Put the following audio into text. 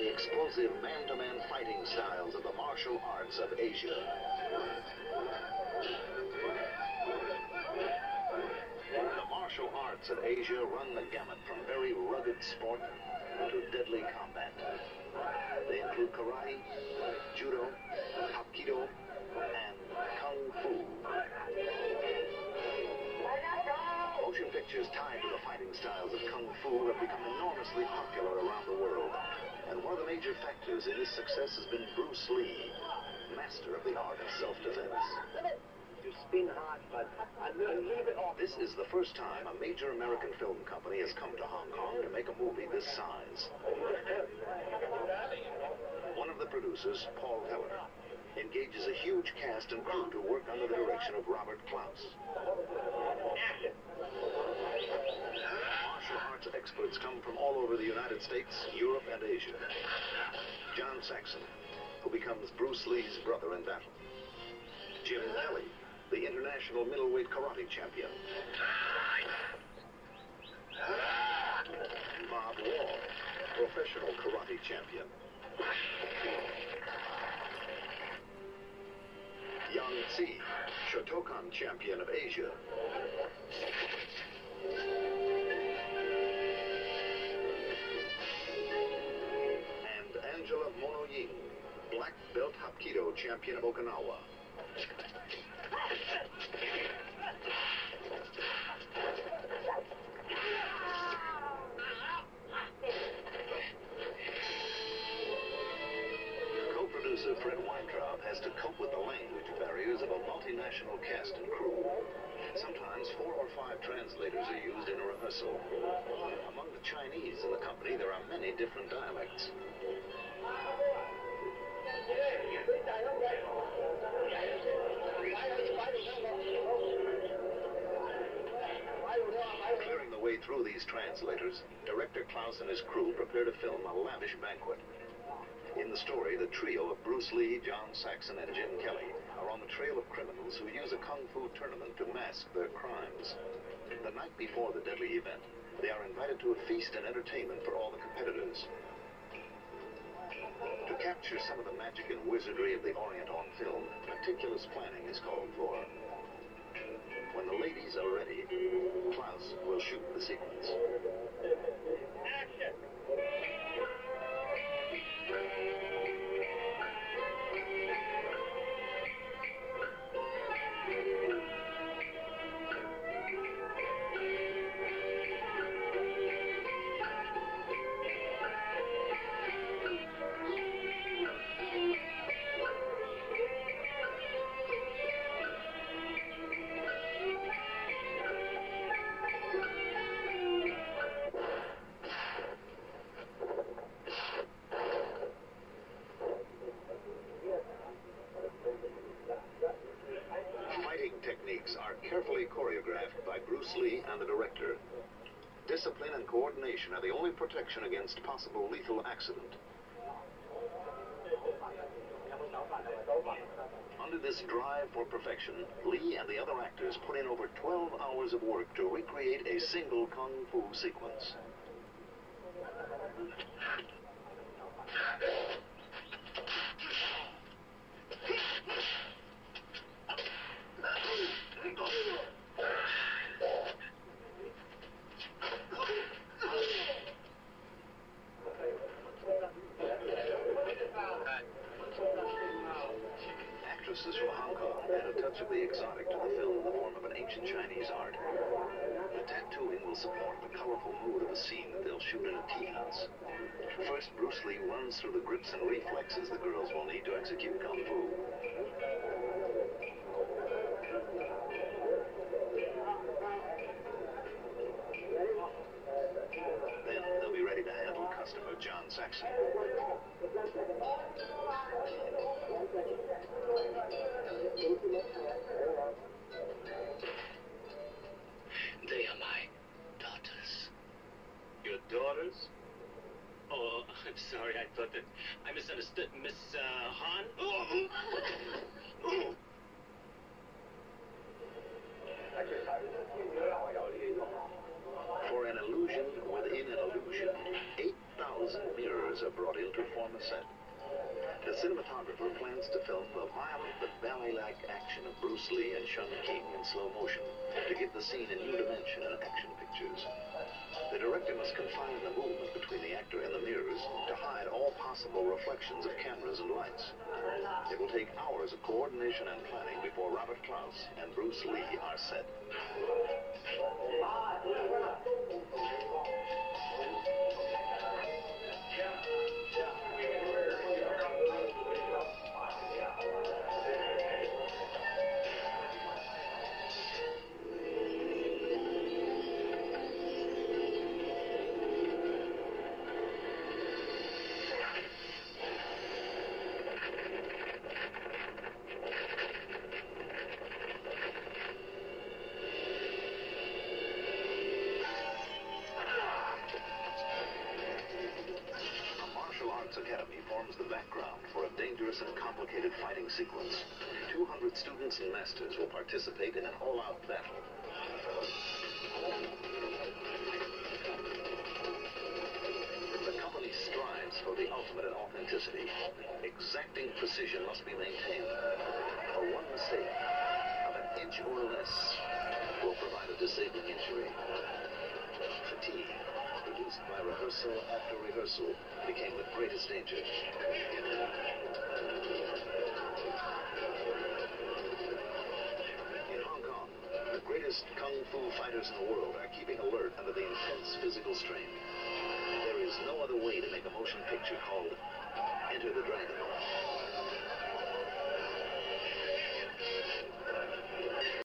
the explosive man-to-man fighting styles of the martial arts of Asia. The martial arts of Asia run the gamut from very rugged sport to deadly combat. They include karate, judo, hapkido, and kung fu. Motion pictures tied to the fighting styles of kung fu have become enormously popular around the world. And one of the major factors in this success has been Bruce Lee, master of the art of self-defense. You spin hard, but a little, little bit off. This is the first time a major American film company has come to Hong Kong to make a movie this size. One of the producers, Paul Heller, engages a huge cast and crew to work under the direction of Robert Clouse. Action. Experts come from all over the United States, Europe, and Asia. John Saxon, who becomes Bruce Lee's brother in battle. Jim Kelly, the international middleweight karate champion. Bob Wall, professional karate champion. Yang Sze, Shotokan champion of Asia. Black belt Hapkido champion of Okinawa. Co-producer Fred Weintraub has to cope with the language barriers of a multinational cast and crew. Sometimes four or five translators are used in a rehearsal. Among the Chinese in the company, there are many different dialects. Clearing the way through these translators, director Clouse and his crew prepare to film a lavish banquet. In the story, the trio of Bruce Lee, John Saxon, and Jim Kelly are on the trail of criminals who use a kung fu tournament to mask their crimes. The night before the deadly event, they are invited to a feast and entertainment for all the competitors. Capture some of the magic and wizardry of the Orient on film, meticulous planning is called for. When the ladies are ready, Clouse will shoot the sequence. Action. Bruce Lee and the director. Discipline and coordination are the only protection against possible lethal accident. Under this drive for perfection, Lee and the other actors put in over 12 hours of work to recreate a single kung fu sequence. Add a touch of the exotic to the film in the form of an ancient Chinese art. The tattooing will support the colorful mood of a scene that they'll shoot in a tea house. First, Bruce Lee runs through the grips and reflexes the girls will need to execute kung fu. Then they'll be ready to handle customer John Saxon. I'm sorry. I thought that I misunderstood, Miss uh, Han. For an illusion within an illusion, 8,000 mirrors are brought in to form a set. The cinematographer plans to film the violent but ballet-like action of Bruce Lee and Shih Kien in slow motion to give the scene a new dimension in action pictures. Confine the movement between the actor and the mirrors to hide all possible reflections of cameras and lights. It will take hours of coordination and planning before Robert Clouse and Bruce Lee are set. Academy forms the background for a dangerous and complicated fighting sequence. 200 students and masters will participate in an all-out battle. The company strives for the ultimate in authenticity. Exacting precision must be maintained. For one mistake of an inch or less will provide a disabling injury. Fatigue, rehearsal after rehearsal, became the greatest danger. In Hong Kong, the greatest kung fu fighters in the world are keeping alert under the intense physical strain. There is no other way to make a motion picture called Enter the Dragon.